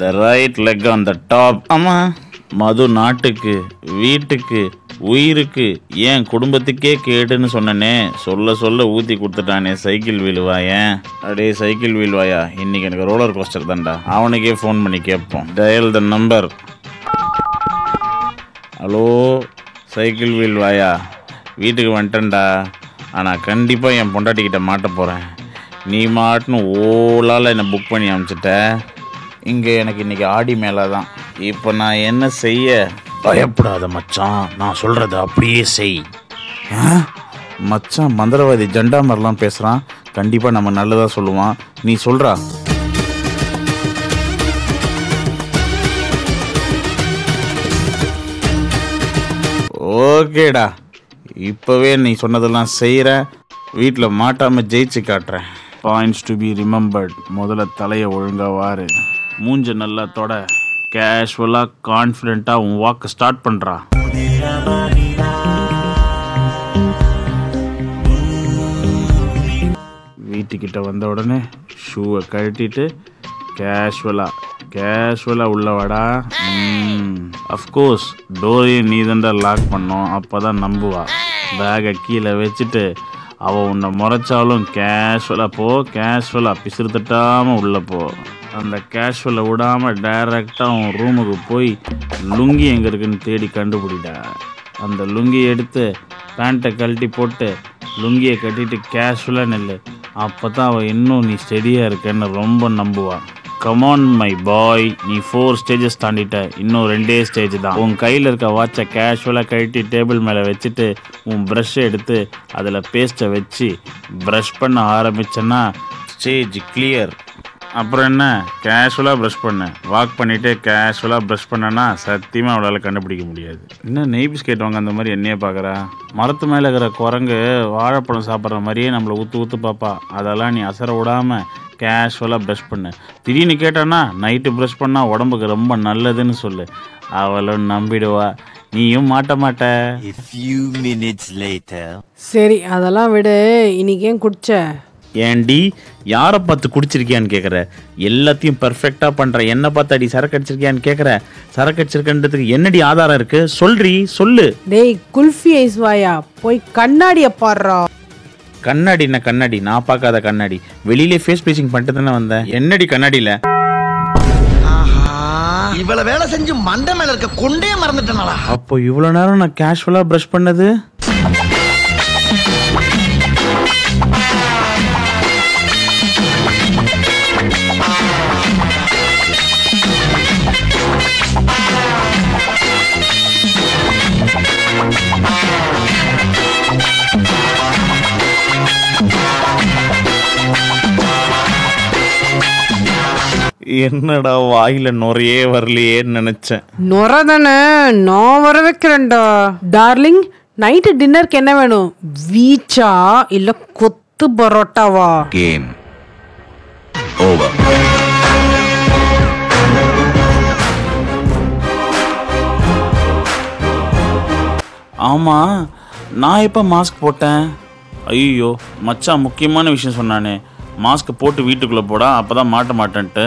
The right leg on the top ஆமா. மது நாட்டுக்கு வீட்டுக்கு உயிருக்கு ஏன் குடும்பத்துக்கே கேடுன்னு சொன்னனே? சொல்ல சொல்ல ஊத்தி கொடுத்துட்டானே சைக்கிள் வீல் வாயன் அடே சைக்கிள் வீல் வாயா இன்னைக்கு எனக்கு ரோலர் கோஸ்டர் தான்டா. அவனுக்கே ஃபோன் பண்ணி கேட்போம். Dial the number hello cycle wheel வாயா வீட்டுக்கு வந்துட்டேன்டா. ஆனால் கண்டிப்பாக என் பொண்டாட்டிக்கிட்ட மாட்ட போகிறேன் நீ மாட்டுன்னு ஓலால் என்னை புக் பண்ணி அனுப்பிச்சிட்ட. இங்கே எனக்கு இன்னைக்கு ஆடி மேலே தான் இப்போ நான் என்ன செய்ய? பயப்படாத மச்சான். நான் சொல்கிறத அப்படியே செய்? மச்சான் மந்திரவாதி ஜண்டா மாதிரிலாம் பேசுகிறான் கண்டிப்பாக நம்ம நல்லதாக சொல்லுவான். நீ சொல்கிறா ஓகேடா. இப்போவே நீ சொன்னதெல்லாம் செய்கிறேன் வீட்டில் மாட்டாமல் ஜெயிச்சு காட்டுறேன். பாயிண்ட்ஸ் டு பி ரிமெம்பர்ட் முதல்ல தலையை ஒழுங்காக வாரு. மூஞ்ச நல்லா தொட. கேஷுவலாக கான்ஃபிடென்ட்டாக உன் வாக்கு ஸ்டார்ட் பண்ணுறா வீட்டுக்கிட்ட வந்த உடனே ஷூவை கழட்டிட்டு கேஷுவலாக கேஷுவலாக உள்ள வாடா. அஃப்கோர்ஸ் டோரையும் நீ லாக் பண்ணோம். அப்போ தான் நம்புவா பேகை கீழே வச்சுட்டு அவள் உன்னை முறைச்சாலும் கேஷுவலாக போ கேஷுவலாக பிசுறு தட்டாமல் உள்ளே போ. அந்த கேஷுவலை விடாமல் டைரெக்டாக உன் ரூமுக்கு போய் லுங்கி எங்கே இருக்குன்னு தேடி கண்டுபிடிடா. அந்த லுங்கியை எடுத்து பேண்ட்டை கழட்டி போட்டு லுங்கியை கட்டிட்டு கேஷுவலாக நில்லு. அப்போ தான் அவள் இன்னும் நீ ஸ்டெடியாக இருக்கேன்னு ரொம்ப நம்புவான் கமான் மை பாய் நீ ஃபோர் ஸ்டேஜஸ் தாண்டிட்ட. இன்னும் ரெண்டே ஸ்டேஜ் தான். உன் கையில் இருக்க வாட்சை கேஷுவலாக கழட்டி டேபிள் மேலே வச்சுட்டு உன் ப்ரஷ்ஷை எடுத்து அதில் பேஸ்ட்டை வச்சு ப்ரஷ் பண்ண ஆரம்பிச்சேன்னா ஸ்டேஜ் கிளியர் அப்புறம் என்ன? கேஷுவலாக ப்ரஷ் பண்ணு. வாக் பண்ணிவிட்டு கேஷுவலாக ப்ரஷ் பண்ணனா சத்தியமாக அவளால் கண்டுபிடிக்க முடியாது. என்ன நெய் பிஸ்கெட் வாங்க அந்த மாதிரி என்னையே பார்க்குறா மரத்து மேலே இருக்கிற குரங்கு வாழைப்பழம் சாப்பிட்ற மாதிரியே நம்மளை ஊற்று ஊற்று பார்ப்பா அதெல்லாம் நீ அசர விடாமல் கேஷுவலாக ப்ரஷ் பண்ணு. திடீர்னு கேட்டானா நைட்டு ப்ரஷ் பண்ணால் உடம்புக்கு ரொம்ப நல்லதுன்னு சொல்லு. அவளும் நம்பிடுவா. நீயும் மாட்ட மாட்ட. A few minutes later. சரி அதெல்லாம் விடு. இன்னைக்கு ஏன் குடிச்ச? ஏண்டி யாரை பார்த்து குடிச்சிருக்கியான்னு கேட்குற எல்லாத்தையும் பர்ஃபெக்டாக பண்ணுற என்ன பார்த்து அடி சரக்கு அடிச்சிருக்கியான்னு கேட்குற சரக்கு அடிச்சிருக்கன்றதுக்கு என்னடி ஆதாரம் இருக்கு? சொல்றி சொல்லு. டேய் குல்ஃபி ஐஸ் வாயா? போய் கண்ணாடிய பாடுறா. கண்ணாடி என்ன கண்ணாடி? நான் பார்க்காத கண்ணாடி. வெளியிலே ஃபேஸ் ப்ளீச்சிங் பண்ணிட்டு தானே வந்தேன். என்னடி கண்ணாடியில்? இவ்வளவு வேலை செஞ்சு மண்டை மேல இருக்க கொண்டே மறந்துட்டனாலா அப்போ இவ்வளோ நேரம் நான் கேஷுவலாக ப்ரஷ் பண்ணது? என்னடா வாயில நுரையே வரலையேன்னு நினைச்சேன். நொற தானே? நான் வர வைக்கிறேன்டா. டார்லிங் நைட்டு டின்னருக்கு என்ன வேணும்? வீச்சா இல்ல கொத்து பரோட்டாவா? Game. Over. ஆமா நான் எப்போ மாஸ்க் போட்டேன்? ஐயோ மச்சான் முக்கியமான விஷயம் சொன்னானே. மாஸ்க் போட்டு வீட்டுக்குள்ளே போடா அப்பதான் மாட்ட மாட்டேன்ட்டு.